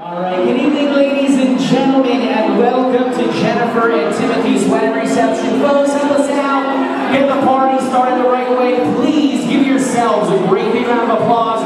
All right, good evening, ladies and gentlemen, and welcome to Jennifer and Timothy's wedding reception. Folks, help us out. Get the party started the right way. Please give yourselves a great big round of applause.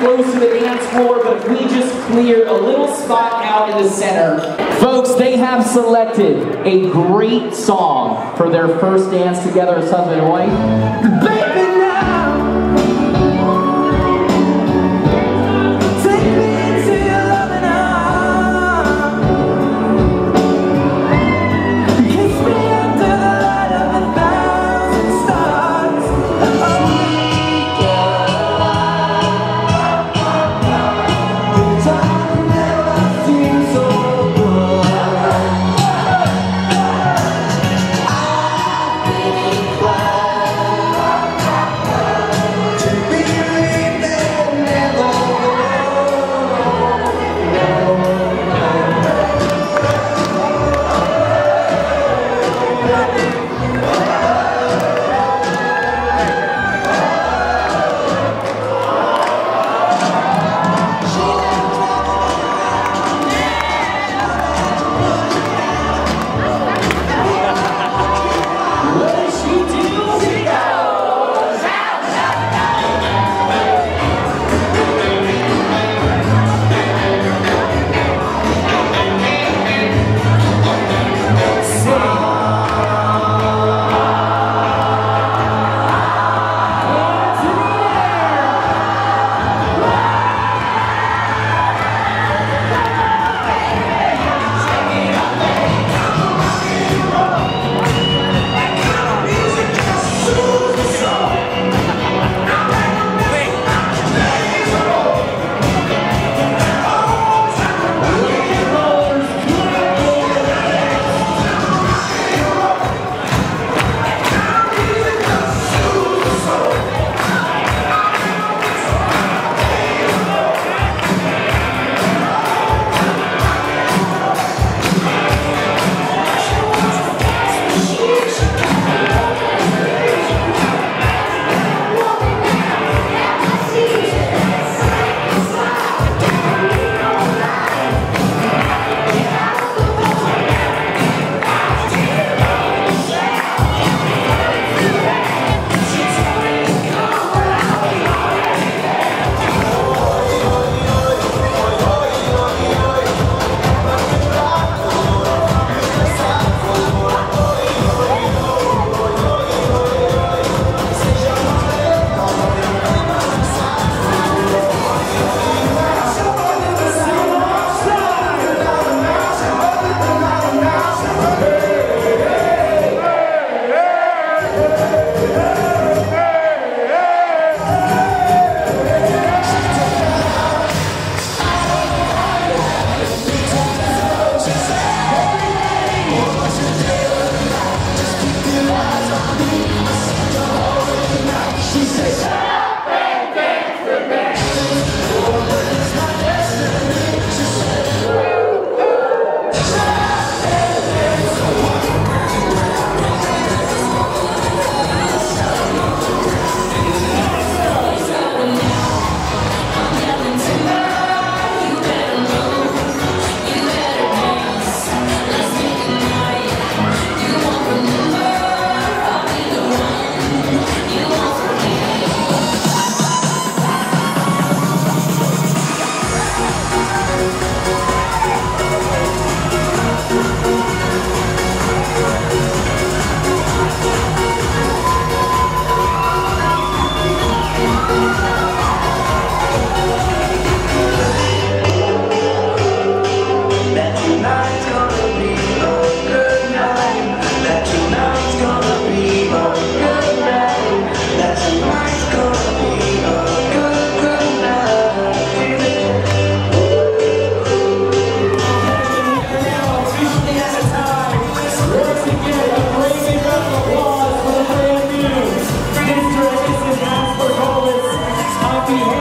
Close to the dance floor, but if we just cleared a little spot out in the center. Folks, they have selected a great song for their first dance together as husband and wife.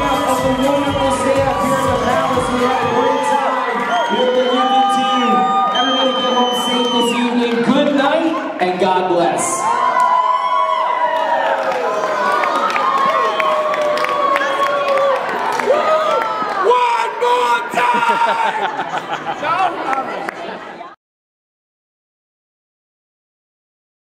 of the wonderful stay up here the palace. We had a great time. The. Everybody get home safe this evening. Good night and God bless. One more time!